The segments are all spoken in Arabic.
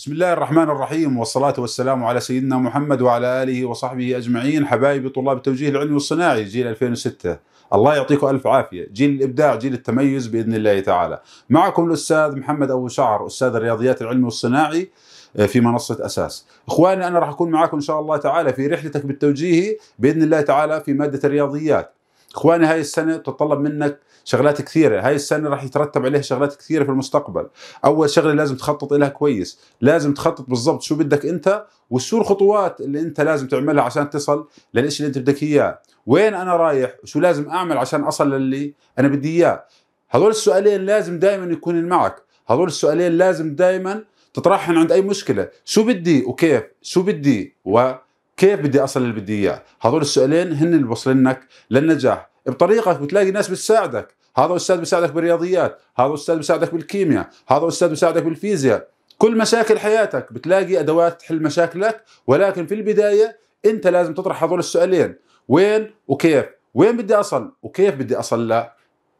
بسم الله الرحمن الرحيم والصلاة والسلام على سيدنا محمد وعلى آله وصحبه أجمعين حبايبي طلاب التوجيه العلمي والصناعي جيل 2006 الله يعطيكم ألف عافية. جيل الإبداع جيل التميز بإذن الله تعالى. معكم الأستاذ محمد أبو شعر أستاذ الرياضيات العلمي والصناعي آه، في منصة أساس. إخواني أنا راح أكون معكم إن شاء الله تعالى في رحلتك بالتوجيه بإذن الله تعالى في مادة الرياضيات. إخواني هاي السنة تتطلب منك شغلات كثيرة. هاي السنة راح يترتب عليها شغلات كثيرة في المستقبل. أول شغلة لازم تخطط لها كويس. لازم تخطط بالضبط شو بدك أنت وشو الخطوات اللي أنت لازم تعملها عشان تصل للشيء اللي أنت بدك إياه. وين أنا رايح وشو لازم أعمل عشان أصل للي أنا بدي إياه. هذول السؤالين لازم دائما يكونوا معك. هذول السؤالين لازم دائما تطرحهم عند أي مشكلة. شو بدي وكيف؟ شو بدي؟ وكيف بدي أصل اللي بدي إياه؟ هذول السؤالين هن اللي بوصلنك للنجاح. بطريقك بتلاقي ناس بتساعدك. هذا أستاذ بيساعدك بالرياضيات هذا أستاذ بيساعدك بالكيمياء هذا أستاذ بيساعدك بالفيزياء. كل مشاكل حياتك بتلاقي أدوات تحل مشاكلك ولكن في البداية أنت لازم تطرح هذول السؤالين. وين وكيف؟ وين بدي أصل؟ وكيف بدي أصل لا؟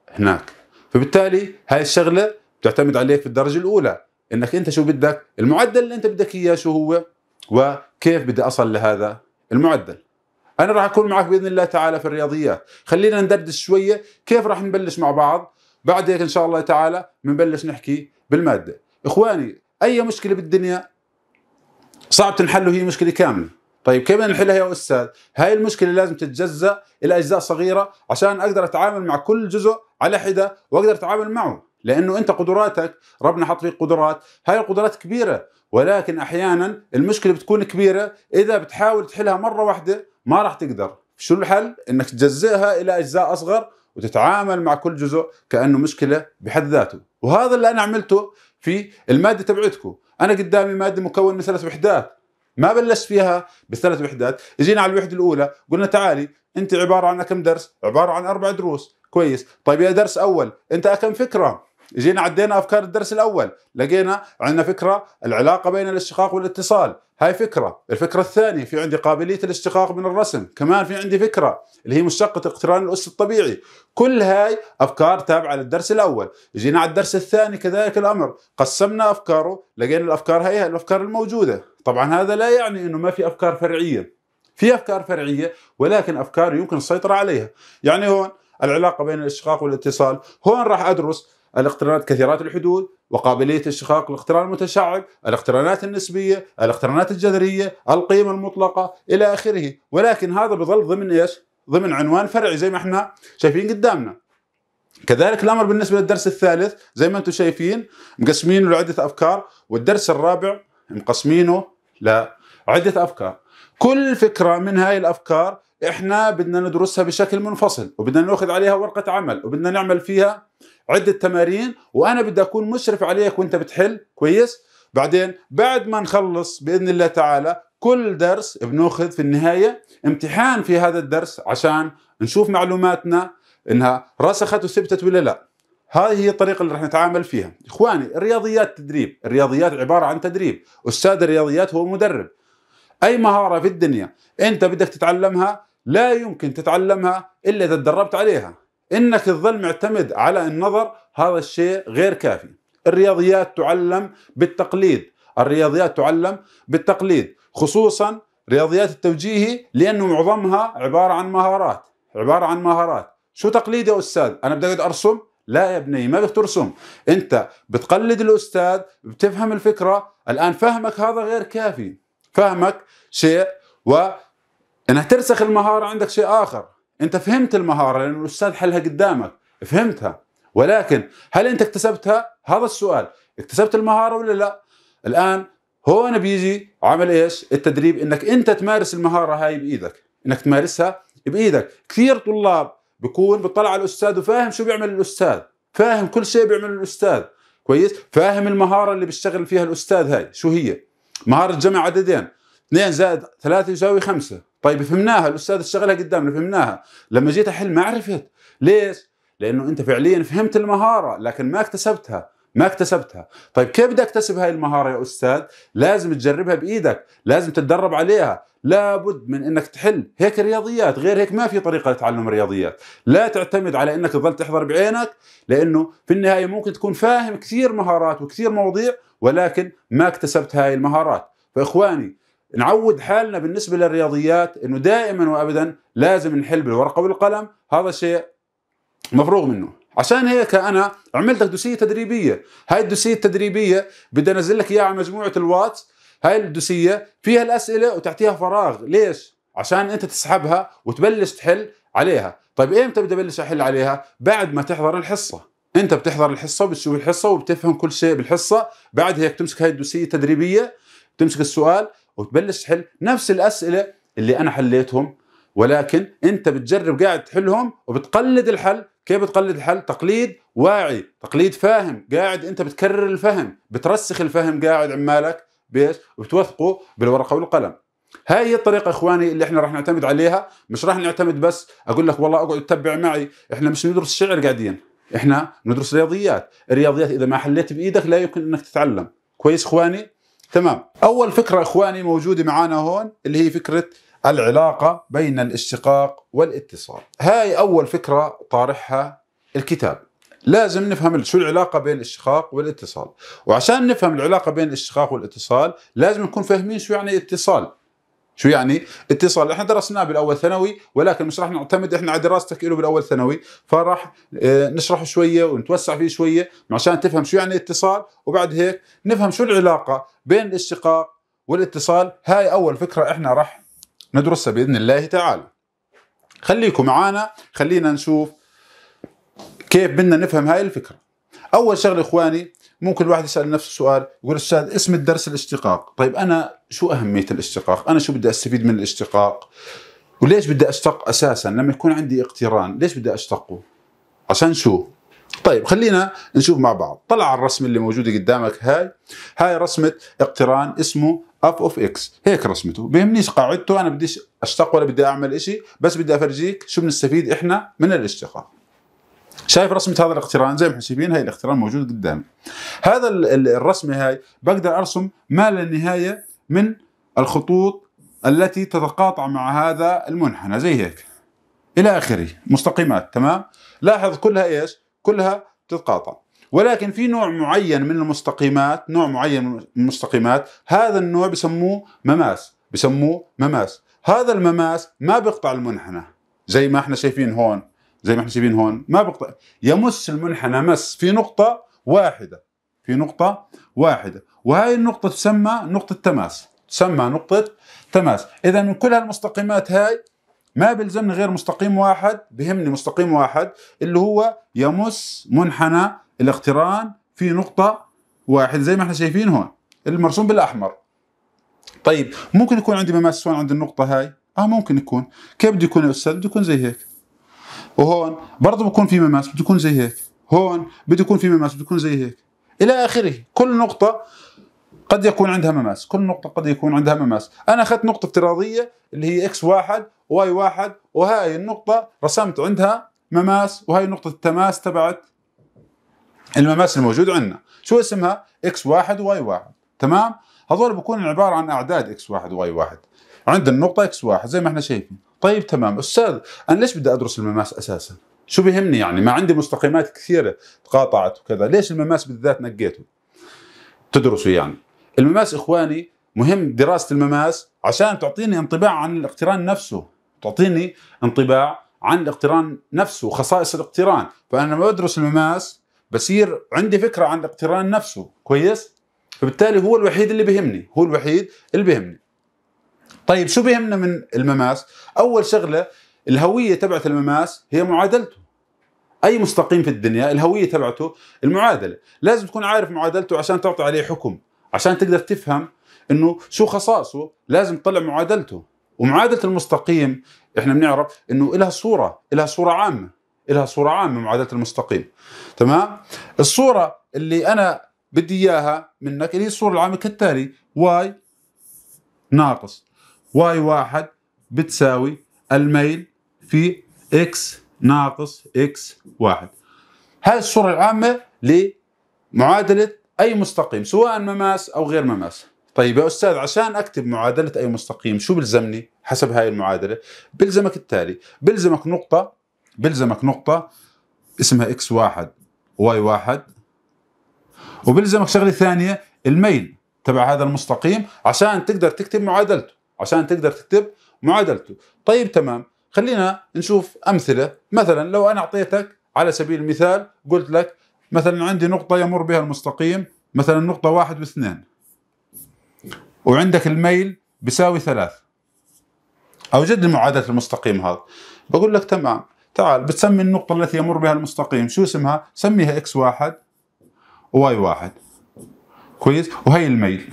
هناك. فبالتالي هاي الشغلة بتعتمد عليك في الدرجة الأولى. إنك أنت شو بدك؟ المعدل اللي أنت بدك إياه شو هو؟ وكيف بدي أصل لهذا المعدل؟ أنا راح أكون معك بإذن الله تعالى في الرياضيات خلينا ندردش شوية. كيف راح نبلش مع بعض؟ بعد هيك إن شاء الله تعالى بنبلش نحكي بالمادة. إخواني أي مشكلة بالدنيا؟ صعب تنحل وهي مشكلة كاملة. طيب كيف نحلها يا أستاذ؟ هاي المشكلة لازم تتجزأ إلى أجزاء صغيرة عشان أقدر أتعامل مع كل جزء على حدة وأقدر أتعامل معه. لأنه أنت قدراتك ربنا حط فيك قدرات. هاي القدرات كبيرة. ولكن أحيانا المشكلة بتكون كبيرة. إذا بتحاول تحلها مرة واحدة ما راح تقدر. شو الحل؟ إنك تجزئها إلى أجزاء أصغر وتتعامل مع كل جزء كأنه مشكلة بحد ذاته. وهذا اللي أنا عملته في المادة تبعتكم أنا قدامي مادة مكون من ثلاث وحدات. ما بلشت فيها بثلاث وحدات. إجينا على الوحدة الأولى. قلنا تعالي أنت عبارة عن كم درس؟ عبارة عن أربع دروس. كويس. طيب يا درس أول أنت كم فكرة؟ جينا عدينا أفكار الدرس الأول لقينا عندنا فكرة العلاقة بين الاشتقاق والاتصال. هاي فكرة. الفكرة الثانية في عندي قابلية الاشتقاق من الرسم. كمان في عندي فكرة اللي هي مشتقة اقتران الاس الطبيعي. كل هاي أفكار تابعة للدرس الأول. جينا على الدرس الثاني كذلك الأمر. قسمنا أفكاره لقينا الأفكار هي الأفكار الموجودة. طبعا هذا لا يعني إنه ما في أفكار فرعية. في أفكار فرعية ولكن أفكار يمكن السيطرة عليها. يعني هون العلاقة بين الاشتقاق والاتصال. هون راح أدرس الاقترانات كثيرات الحدود وقابلية اشتقاق الاقتران المتشعب الاقترانات النسبية الاقترانات الجذرية القيمة المطلقة إلى آخره. ولكن هذا بظل ضمن إيش؟ ضمن عنوان فرعي زي ما إحنا شايفين قدامنا. كذلك الأمر بالنسبة للدرس الثالث زي ما أنتم شايفين مقسمينه لعدة أفكار والدرس الرابع مقسمينه لعدة أفكار. كل فكرة من هاي الأفكار إحنا بدنا ندرسها بشكل منفصل وبدنا نأخذ عليها ورقة عمل وبدنا نعمل فيها عدة تمارين وأنا بدي أكون مشرف عليك وأنت بتحل كويس؟ بعدين بعد ما نخلص بإذن الله تعالى كل درس بنأخذ في النهاية امتحان في هذا الدرس عشان نشوف معلوماتنا إنها رسخت وثبتت ولا لا. هذه هي الطريقة اللي راح نتعامل فيها. إخواني الرياضيات تدريب. الرياضيات عبارة عن تدريب. أستاذ الرياضيات هو مدرب. أي مهارة في الدنيا أنت بدك تتعلمها لا يمكن تتعلمها إلا إذا تدربت عليها. إنك تظل معتمد على النظر هذا الشيء غير كافي. الرياضيات تعلم بالتقليد. الرياضيات تعلم بالتقليد خصوصا رياضيات التوجيهي لأنه معظمها عبارة عن مهارات عبارة عن مهارات. شو تقليد يا أستاذ؟ أنا بدي أقعد أرسم؟ لا يا ابني ما بدك ترسم. أنت بتقلد الأستاذ بتفهم الفكرة. الآن فهمك هذا غير كافي. فهمك شيء و انها ترسخ المهارة عندك شيء آخر. أنت فهمت المهارة لأنه الأستاذ حلها قدامك. فهمتها. ولكن هل أنت اكتسبتها؟ هذا السؤال. اكتسبت المهارة ولا لا؟ الآن هون بيجي عمل إيش؟ التدريب. إنك أنت تمارس المهارة هاي بإيدك. إنك تمارسها بإيدك. كثير طلاب بيكون بيطلع على الأستاذ وفاهم شو بيعمل الأستاذ. فاهم كل شيء بيعمل الأستاذ. كويس؟ فاهم المهارة اللي بيشتغل فيها الأستاذ هاي. شو هي؟ مهارة جمع عددين. 2 زائد 3 يساوي 5 طيب فهمناها. الأستاذ اشتغلها قدامنا فهمناها. لما جيت احل ما عرفت. ليش؟ لأنه أنت فعليا فهمت المهارة لكن ما اكتسبتها. ما اكتسبتها. طيب كيف بدي اكتسب هاي المهارة يا أستاذ؟ لازم تجربها بإيدك. لازم تتدرب عليها. لابد من إنك تحل هيك رياضيات غير هيك ما في طريقة لتعلم الرياضيات. لا تعتمد على إنك تظل تحضر بعينك لأنه في النهاية ممكن تكون فاهم كثير مهارات وكثير مواضيع ولكن ما اكتسبت هاي المهارات. فإخواني نعود حالنا بالنسبة للرياضيات إنه دائما وابدا لازم نحل بالورقة والقلم. هذا شيء مفروغ منه. عشان هيك أنا عملت لك دوسية تدريبية. هاي الدوسية التدريبية بدي أنزل لك إياها على مجموعة الواتس. هاي الدوسية فيها الأسئلة وتحتيها فراغ. ليش؟ عشان أنت تسحبها وتبلش تحل عليها. طيب إمتى بدي أبلش أحل عليها؟ بعد ما تحضر الحصة. أنت بتحضر الحصة وبتشوف الحصة وبتفهم كل شيء بالحصة. بعد هيك تمسك هاي الدوسية التدريبية تمسك السؤال. وتبلش تحل نفس الأسئلة اللي أنا حليتهم ولكن أنت بتجرب قاعد تحلهم وبتقلد الحل. كيف بتقلد الحل؟ تقليد واعي تقليد فاهم. قاعد أنت بتكرر الفهم بترسخ الفهم قاعد عمالك بيش؟ وبتوثقه بالورقة والقلم. هاي هي الطريقة إخواني اللي إحنا راح نعتمد عليها. مش راح نعتمد بس أقول لك والله أقعد تتبع معي. إحنا مش ندرس شعر قاعدين. إحنا ندرس رياضيات. الرياضيات إذا ما حليت بإيدك لا يمكن إنك تتعلم. كويس إخواني؟ تمام. أول فكرة إخواني موجودة معنا هون اللي هي فكرة العلاقة بين الاشتقاق والاتصال. هاي أول فكرة طارحها الكتاب. لازم نفهم شو العلاقة بين الاشتقاق والاتصال. وعشان نفهم العلاقة بين الاشتقاق والاتصال لازم نكون فاهمين شو يعني اتصال. شو يعني؟ اتصال. إحنا درسناه بالأول ثانوي ولكن مش راح نعتمد. إحنا على دراستك له بالأول ثانوي. فراح آه نشرحه شوية ونتوسع فيه شوية عشان تفهم شو يعني اتصال. وبعد هيك نفهم شو العلاقة بين الاشتقاق والاتصال. هاي أول فكرة إحنا راح ندرسها بإذن الله تعالى. خليكم معانا. خلينا نشوف كيف بدنا نفهم هاي الفكرة. أول شغلة إخواني ممكن الواحد يسأل نفسه سؤال يقول أستاذ اسم الدرس الاشتقاق. طيب أنا شو أهمية الاشتقاق؟ أنا شو بدي أستفيد من الاشتقاق؟ وليش بدي أشتق أساسا؟ لما يكون عندي اقتران ليش بدي أشتقه؟ عشان شو؟ طيب خلينا نشوف مع بعض. طلع الرسمه اللي موجوده قدامك هاي. هاي رسمة اقتران اسمه f of x. هيك رسمته. بيهمنيش قاعدته أنا بديش أشتق ولا بدي أعمل إشي بس بدي أفرجيك شو بنستفيد إحنا من الاشتقاق. شايف رسمة هذا الاقتران؟ زي ما إحنا شايفين هاي الاقتران موجود قدامي هذا الرسمة هاي بقدر أرسم ما لا نهاية من الخطوط التي تتقاطع مع هذا المنحنى زي هيك. إلى آخره. مستقيمات تمام؟ لاحظ كلها إيش؟ كلها تتقاطع. ولكن في نوع معين من المستقيمات نوع معين من المستقيمات هذا النوع بسموه مماس. بسموه مماس. هذا المماس ما بيقطع المنحنى زي ما إحنا شايفين هون. زي ما إحنا شايفين هون. ما بقطع. يمس المنحنى مس في نقطة واحدة. في نقطة واحدة. وهي النقطة تسمى نقطة تماس. تسمى نقطة تماس. إذا من كل هالمستقيمات هاي ما بيلزمني غير مستقيم واحد بهمني مستقيم واحد اللي هو يمس منحنى الاقتران في نقطة واحدة زي ما إحنا شايفين هون. المرسوم بالأحمر. طيب ممكن يكون عندي مماس هون عند النقطة هاي؟ آه ممكن يكون. كيف بده يكون يا أستاذ؟ بده يكون زي هيك. وهون برضه بكون في مماس بده يكون زي هيك. هون بده يكون في مماس بده يكون زي هيك. إلى آخره. كل نقطة قد يكون عندها مماس. كل نقطة قد يكون عندها مماس. أنا أخذت نقطة افتراضية اللي هي x واحد y واحد وهاي النقطة رسمت عندها مماس وهاي نقطة التماس تبعت المماس الموجود عندنا. شو اسمها؟ x واحد و y واحد. تمام؟ هذول بكون عبارة عن أعداد x واحد و y واحد. عند النقطة x واحد زي ما إحنا شايفين. طيب تمام. أستاذ أنا ليش بدي أدرس المماس أساسا؟ شو بيهمني يعني؟ ما عندي مستقيمات كثيرة تقاطعت وكذا. ليش المماس بالذات نقيته؟ تدرسه يعني. المماس إخواني مهم دراسة المماس عشان تعطيني انطباع عن الاقتران نفسه. تعطيني انطباع عن الاقتران نفسه خصائص الاقتران. فأنا لما بدرس المماس بصير عندي فكرة عن الاقتران نفسه. كويس؟ فبالتالي هو الوحيد اللي بيهمني. هو الوحيد اللي بيهمني. طيب شو بيهمنا من المماس؟ أول شغلة الهوية تبعت المماس هي معادلته. أي مستقيم في الدنيا الهوية تبعته المعادلة. لازم تكون عارف معادلته عشان تعطي عليه حكم عشان تقدر تفهم إنه شو خصائصه لازم تطلع معادلته. ومعادلة المستقيم إحنا بنعرف إنه لها صورة لها صورة عامة لها صورة عامة معادلة المستقيم. تمام؟ الصورة اللي أنا بدي إياها منك اللي هي الصورة العامة كالتالي y ناقص. y واحد بتساوي الميل في إكس ناقص إكس واحد. هاي الصورة العامة لمعادلة أي مستقيم سواء مماس أو غير مماس. طيب يا أستاذ عشان أكتب معادلة أي مستقيم شو بلزمني حسب هاي المعادلة؟ بلزمك التالي بلزمك نقطة بلزمك نقطة اسمها x واحد y واحد وبلزمك شغلة ثانية الميل تبع هذا المستقيم عشان تقدر تكتب معادلته. عشان تقدر تكتب معادلته. طيب تمام. خلينا نشوف أمثلة. مثلا لو أنا أعطيتك على سبيل المثال قلت لك مثلا عندي نقطة يمر بها المستقيم مثلا نقطة واحد واثنين وعندك الميل بيساوي ثلاث اوجد لي معادلة المستقيم هذا. بقول لك تمام. تعال بتسمي النقطة التي يمر بها المستقيم. شو اسمها؟ سميها x واحد و y واحد. كويس؟ وهي الميل.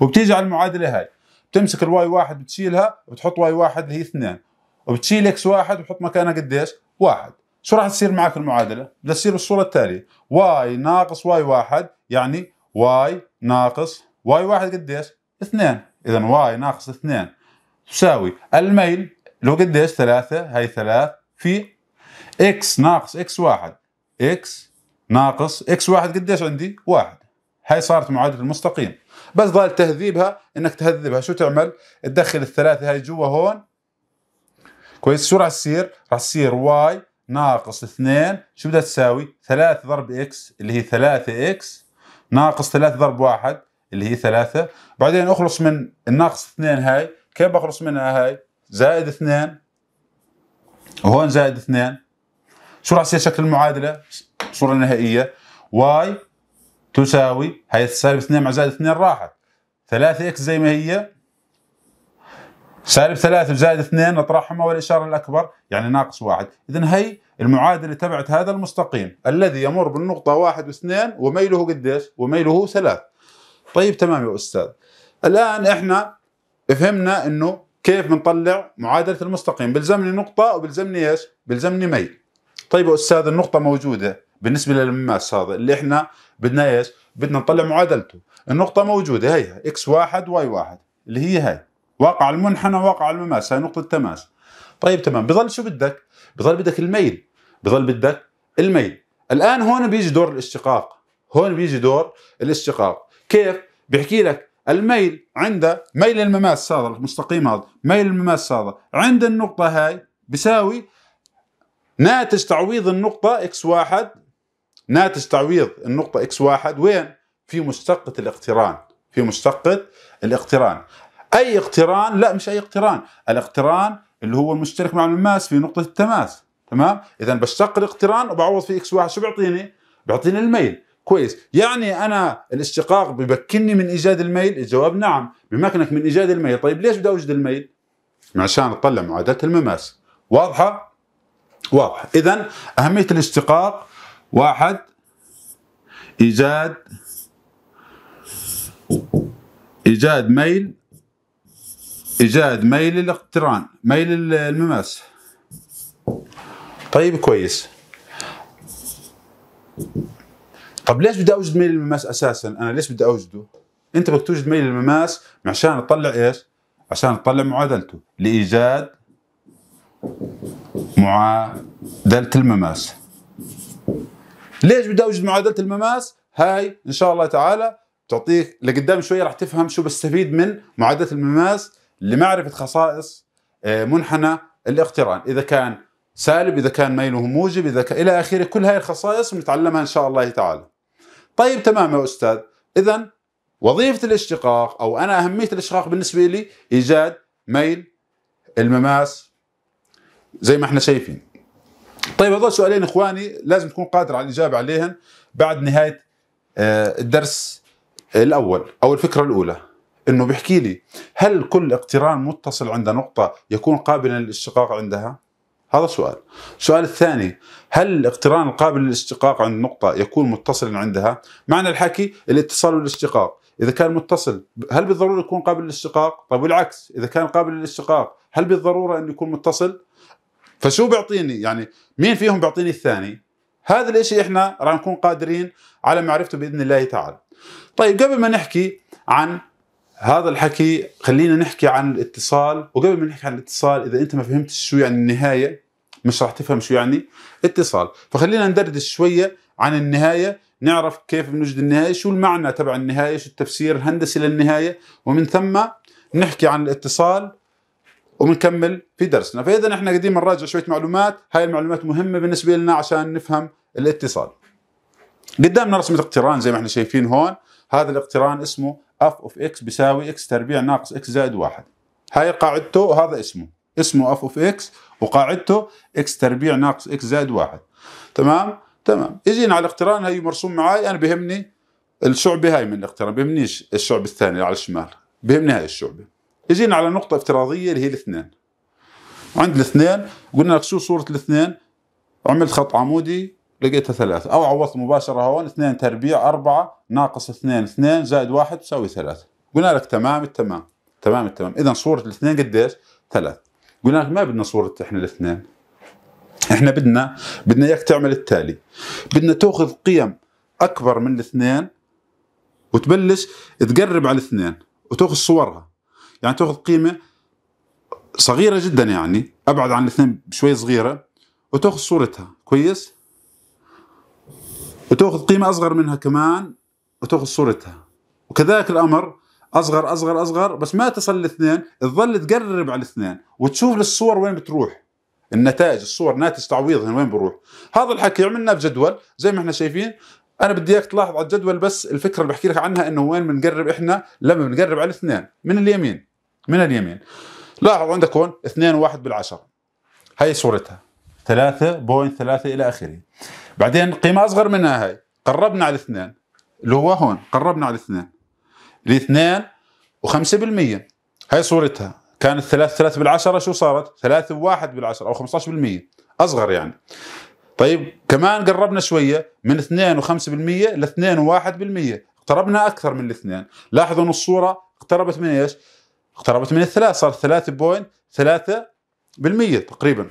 وبتيجي على المعادلة هاي. بتمسك ال y واحد بتشيلها وبتحط y واحد اللي هي اثنين وبتشيل x واحد وبتحط مكانها قديش؟ واحد شو راح تصير معك المعادلة؟ بدها تصير بالصورة التالية y ناقص y واحد يعني y ناقص y واحد قديش؟ اثنين اذا y ناقص اثنين تساوي الميل هو قديش؟ ثلاثة هاي ثلاث في إكس ناقص إكس واحد إكس ناقص إكس واحد قديش عندي؟ واحد هاي صارت معادلة المستقيم. بس ضال تهذيبها إنك تهذبها. شو تعمل؟ تدخل الثلاثة هاي جوا هون. كويس؟ شو راح تصير؟ راح تصير y ناقص اثنين. شو بدها تساوي؟ 3 ضرب x اللي هي 3 x ناقص 3 ضرب واحد اللي هي 3 بعدين أخلص من الناقص اثنين هاي. كيف بخلص منها هاي؟ زائد اثنين. وهون زائد اثنين. شو راح يصير شكل المعادلة؟ الصورة النهائيه y تساوي هي سالب 2 مع زائد 2 راحت. 3 x زي ما هي. سالب 3 وزائد 2 نطرحهما والإشارة الأكبر يعني ناقص 1 اذا هي المعادلة تبعت هذا المستقيم الذي يمر بالنقطة 1 و2 وميله قديش؟ وميله 3 طيب تمام يا أستاذ. الآن إحنا فهمنا إنه كيف بنطلع معادلة المستقيم. بلزمني نقطة وبلزمني إيش؟ بلزمني ميل. طيب يا أستاذ النقطة موجودة. بالنسبة للمماس هذا اللي إحنا بدنا إيش؟ بدنا نطلع معادلته. النقطة موجودة هي x واحد y واحد. اللي هي هاي. واقع المنحنى واقع المماس هاي نقطة تماس. طيب تمام. بضل شو بدك؟ بضل بدك الميل. بضل بدك الميل. الآن هون بيجي دور الاشتقاق. هون بيجي دور الاشتقاق. كيف؟ بيحكي لك الميل عند ميل المماس هذا المستقيم هذا. ميل المماس هذا عند النقطة هاي بيساوي ناتج تعويض النقطة x واحد ناتج تعويض النقطة x واحد وين؟ في مشتقة الاقتران في مشتقة الاقتران أي اقتران؟ لا مش أي اقتران الاقتران اللي هو المشترك مع المماس في نقطة التماس تمام؟ إذا بشتق الاقتران وبعوض في x واحد شو بيعطيني؟ بيعطيني الميل كويس يعني أنا الاشتقاق بمكنني من إيجاد الميل الجواب نعم بمكنك من إيجاد الميل طيب ليش بدي أوجد الميل؟ عشان أطلع معادلة المماس واضحة؟ واضحة إذا أهمية الاشتقاق واحد. إيجاد. إيجاد ميل. إيجاد ميل الاقتران ميل المماس. طيب كويس. طب ليش بدي أوجد ميل المماس أساسا؟ أنا ليش بدي أوجده؟ أنت بدك توجد ميل المماس عشان تطلع إيش؟ عشان تطلع معادلته لإيجاد معادلة المماس. ليش بدي اوجد معادله المماس؟ هاي إن شاء الله تعالى تعطيك لقدام شوية راح تفهم شو بستفيد من معادله المماس لمعرفة خصائص آه، منحنى الاقتران. إذا كان سالب إذا كان ميله موجب إذا كان إلى آخره كل هاي الخصائص بنتعلمها إن شاء الله تعالى. طيب تمام يا أستاذ. اذا وظيفة الاشتقاق أو أنا أهمية الاشتقاق بالنسبة لي إيجاد ميل المماس زي ما إحنا شايفين. طيب هذول سؤالين إخواني لازم تكون قادر على الإجابة عليهم بعد نهاية آه، الدرس الأول أو الفكرة الأولى إنه بيحكي لي هل كل اقتران متصل عند نقطة يكون قابلا للاشتقاق عندها؟ هذا سؤال. السؤال الثاني هل الاقتران القابل للاشتقاق عند نقطة يكون متصلا عندها؟ معنى الحكي الاتصال والاشتقاق، إذا كان متصل هل بالضرورة يكون قابل للاشتقاق؟ طيب والعكس إذا كان قابل للاشتقاق هل بالضرورة انه يكون متصل؟ فشو بيعطيني؟ يعني مين فيهم بيعطيني الثاني؟ هذا الإشي إحنا راح نكون قادرين على معرفته بإذن الله تعالى. طيب قبل ما نحكي عن هذا الحكي خلينا نحكي عن الاتصال. وقبل ما نحكي عن الاتصال إذا أنت ما فهمتش شو يعني النهاية مش راح تفهم شو يعني اتصال فخلينا ندردش شوية عن النهاية نعرف كيف بنوجد النهاية شو المعنى تبع النهاية شو التفسير الهندسي للنهاية. ومن ثم نحكي عن الاتصال. وبنكمل في درسنا. فإذا إحنا قاعدين بنراجع شوية معلومات هاي المعلومات مهمة بالنسبة لنا عشان نفهم الاتصال. قدامنا رسمة اقتران زي ما إحنا شايفين هون. هذا الاقتران اسمه اف اوف إكس بيساوي إكس تربيع ناقص إكس زائد واحد. هاي قاعدته وهذا اسمه. اسمه اف اوف إكس وقاعدته إكس تربيع ناقص إكس زائد واحد. تمام؟ تمام. يجينا على الاقتران هي مرسوم معي أنا بهمني الشعبة هاي من الاقتران بهمنيش الشعبة الثانية على الشمال بهمني هاي الشعبة. يجينا على نقطة افتراضية اللي هي الاثنين. عند الاثنين قلنا لك شو صورة الاثنين. عملت خط عمودي لقيتها ثلاثة. أو عوضت مباشرة هون اثنين تربيع أربعة ناقص اثنين اثنين زائد واحد تساوي ثلاثة. قلنا لك تمام التمام. تمام التمام. إذا صورة الاثنين قديش؟ ثلاث قلنا لك ما بدنا صورة إحنا الاثنين. إحنا بدنا بدنا إياك تعمل التالي. بدنا تأخذ قيم أكبر من الاثنين وتبلش تقرب على الاثنين وتأخذ صورها. يعني تأخذ قيمة صغيرة جدا يعني أبعد عن الاثنين بشوي صغيرة وتأخذ صورتها. كويس؟ وتأخذ قيمة أصغر منها كمان وتأخذ صورتها. وكذلك الأمر أصغر أصغر أصغر بس ما تصل الاثنين تظل تقرب على الاثنين وتشوف الصور وين بتروح. النتائج الصور ناتج تعويضهن وين بروح. هذا الحكي عملناه بجدول زي ما إحنا شايفين. أنا بدي إياك تلاحظ على الجدول بس الفكرة اللي بحكي لك عنها إنه وين بنقرب إحنا لما بنقرب على الاثنين. من اليمين. من اليمين. لاحظ عندك هون 2 و1 بالعشرة. هي صورتها. 3.3 إلى آخره. بعدين قيمة أصغر منها هاي. قربنا على الاثنين. اللي هو هون. قربنا على الاثنين. الاثنين و5% هاي صورتها. كانت ثلاث ثلاث بالعشرة. شو صارت؟ ثلاثة وواحد بالعشرة أو 15% أصغر يعني. طيب كمان قربنا شوية. من 2 و5% ل 2 و1% اقتربنا أكثر من الاثنين. لاحظوا أن الصورة اقتربت من إيش؟ اقتربت من الثلاث صارت 3.3% تقريبا.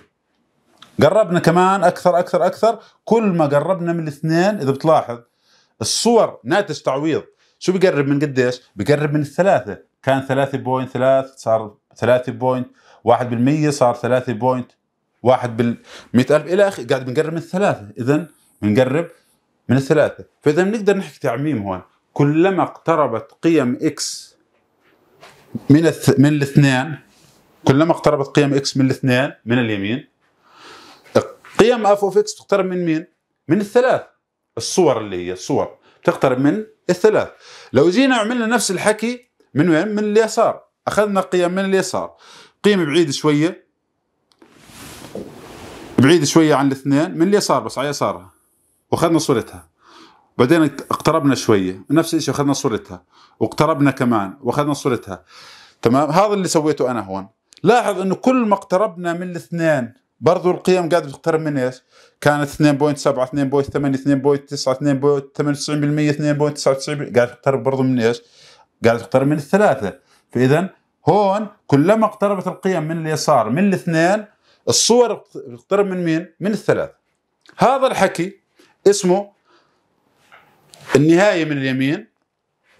قربنا كمان أكثر أكثر أكثر. كل ما قربنا من الاثنين إذا بتلاحظ الصور ناتج تعويض. شو بقرب من قديش؟ بقرب من الثلاثة. كان 3.3 صار 3.1% صار 3.1 بال 100000 إلى آخره قاعد بنقرب من الثلاثة. اذا بنقرب من الثلاثة. فإذا بنقدر نحكي تعميم هون. كلما اقتربت قيم x من الث... من الاثنين كلما اقتربت قيم x من الاثنين من اليمين. قيم f of x تقترب من مين؟ من الثلاث. الصور اللي هي الصور تقترب من الثلاث. لو جينا عملنا نفس الحكي من وين؟ من اليسار. أخذنا قيم من اليسار. قيمة بعيدة شوية. بعيدة شوية عن الاثنين من اليسار بس على يسارها. وأخذنا صورتها. بعدين اقتربنا شوية نفس الشيء أخذنا صورتها واقتربنا كمان وأخذنا صورتها تمام هذا اللي سويته أنا هون لاحظ إنه كل ما اقتربنا من الاثنين برضو القيم قاعدة تقترب من إيش؟ كانت 2.7 2.8 2.9 2.98% 2.99 قاعدة تقترب برضو من إيش؟ قاعدة تقترب من الثلاثة فاذا هون كلما اقتربت القيم من اليسار من الاثنين الصور تقترب من مين؟ من الثلاث هذا الحكي اسمه النهاية من اليمين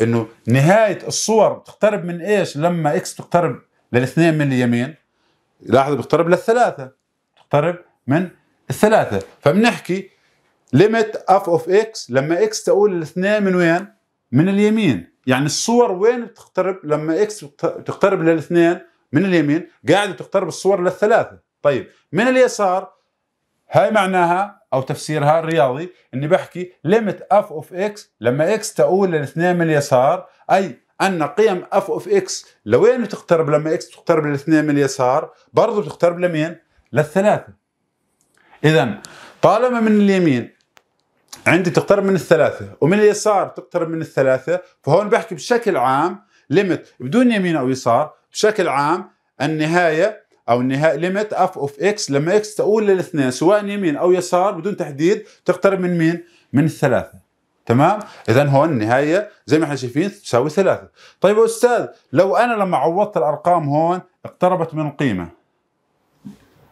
إنه نهاية الصور تقترب من إيش؟ لما إكس تقترب للاثنين من اليمين. لاحظ بيقترب للثلاثة. تقترب من الثلاثة. فبنحكي limit f of x لما x تؤول الاثنين من وين؟ من اليمين. يعني الصور وين بتقترب؟ لما x تقترب للاثنين من اليمين قاعدة تقترب الصور للثلاثة. طيب من اليسار؟ هاي معناها أو تفسيرها الرياضي إني بحكي limit f of x لما x تؤول للاثنين من اليسار أي أن قيم f of x لوين بتقترب لما x تقترب للاثنين من اليسار؟ برضه بتقترب لمين؟ للثلاثة. اذا طالما من اليمين عندي تقترب من الثلاثة ومن اليسار تقترب من الثلاثة فهون بحكي بشكل عام limit بدون يمين أو يسار بشكل عام النهاية أو النهاية limit f of x لما x تؤول للاثنين سواء يمين أو يسار بدون تحديد تقترب من مين؟ من الثلاثة. تمام؟ إذا هون النهاية زي ما إحنا شايفين تساوي ثلاثة. طيب أستاذ لو أنا لما عوضت الأرقام هون اقتربت من القيمة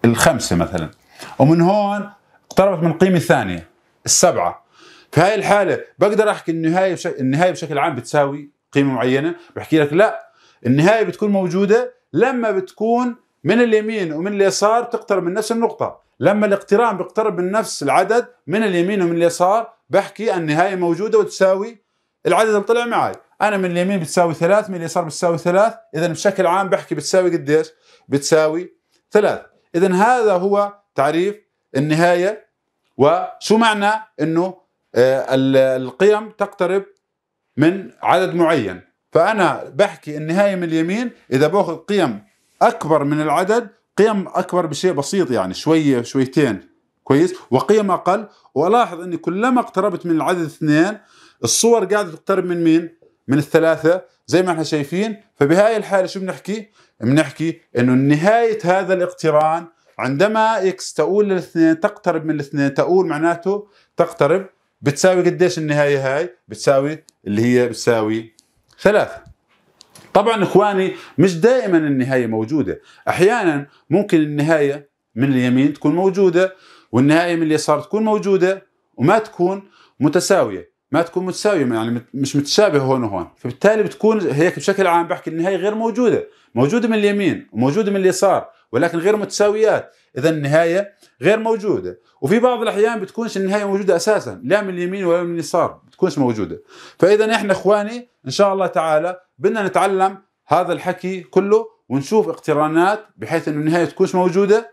الخمسة مثلا. ومن هون اقتربت من قيمة ثانية. السبعة. في هاي الحالة بقدر أحكي النهاية بشكل النهاية بشكل عام بتساوي قيمة معينة. بحكي لك لا النهاية بتكون موجودة لما بتكون من اليمين ومن اليسار تقترب من نفس النقطة. لما الاقتران بيقترب من نفس العدد من اليمين ومن اليسار بحكي النهاية موجودة وتساوي العدد اللي طلع معي. أنا من اليمين بتساوي ثلاث من اليسار بتساوي ثلاث. إذا بشكل عام بحكي بتساوي قديش؟ بتساوي ثلاث. إذا هذا هو تعريف النهاية. وشو معنى؟ أنه آه، القيم تقترب من عدد معين. فأنا بحكي النهاية من اليمين. إذا بأخذ قيم أكبر من العدد قيم أكبر بشيء بسيط يعني شوية شويتين كويس وقيم أقل وألاحظ إني كلما اقتربت من العدد اثنين الصور قاعدة تقترب من مين؟ من الثلاثة زي ما إحنا شايفين فبهاي الحالة شو بنحكي؟ بنحكي إنه نهاية هذا الاقتران عندما إكس تؤول للاثنين تقترب من الاثنين تؤول معناته تقترب بتساوي قديش النهاية هاي؟ بتساوي اللي هي بتساوي ثلاثة طبعا إخواني مش دائما النهاية موجودة. أحيانا ممكن النهاية من اليمين تكون موجودة والنهاية من اليسار تكون موجودة وما تكون متساوية. ما تكون متساوية يعني مش متشابهة هون وهون. فبالتالي بتكون هيك بشكل عام بحكي النهاية غير موجودة. موجودة من اليمين وموجودة من اليسار ولكن غير متساويات. اذا النهاية غير موجودة. وفي بعض الأحيان بتكونش النهاية موجودة أساسا لا من اليمين ولا من اليسار بتكونش موجودة. فاذا إحنا إخواني إن شاء الله تعالى بدنا نتعلم هذا الحكي كله ونشوف اقترانات بحيث إنه النهاية تكونش موجودة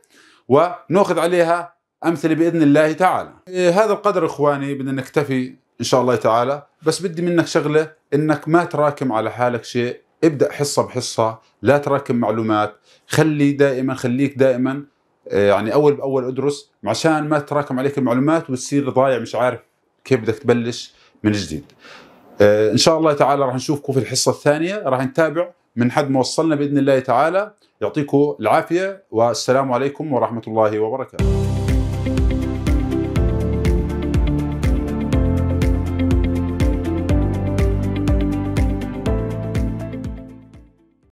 ونأخذ عليها أمثلة بإذن الله تعالى. إيه هذا القدر إخواني بدنا نكتفي إن شاء الله تعالى، بس بدي منك شغلة إنك ما تراكم على حالك شيء، ابدأ حصة بحصة، لا تراكم معلومات، خلي دائما خليك دائما إيه يعني أول بأول أدرس عشان ما تراكم عليك المعلومات وتصير ضايع مش عارف كيف بدك تبلش من جديد. إيه إن شاء الله تعالى راح نشوفكم في الحصة الثانية، راح نتابع من حد ما وصلنا بإذن الله تعالى. يعطيكم العافية والسلام عليكم ورحمة الله وبركاته.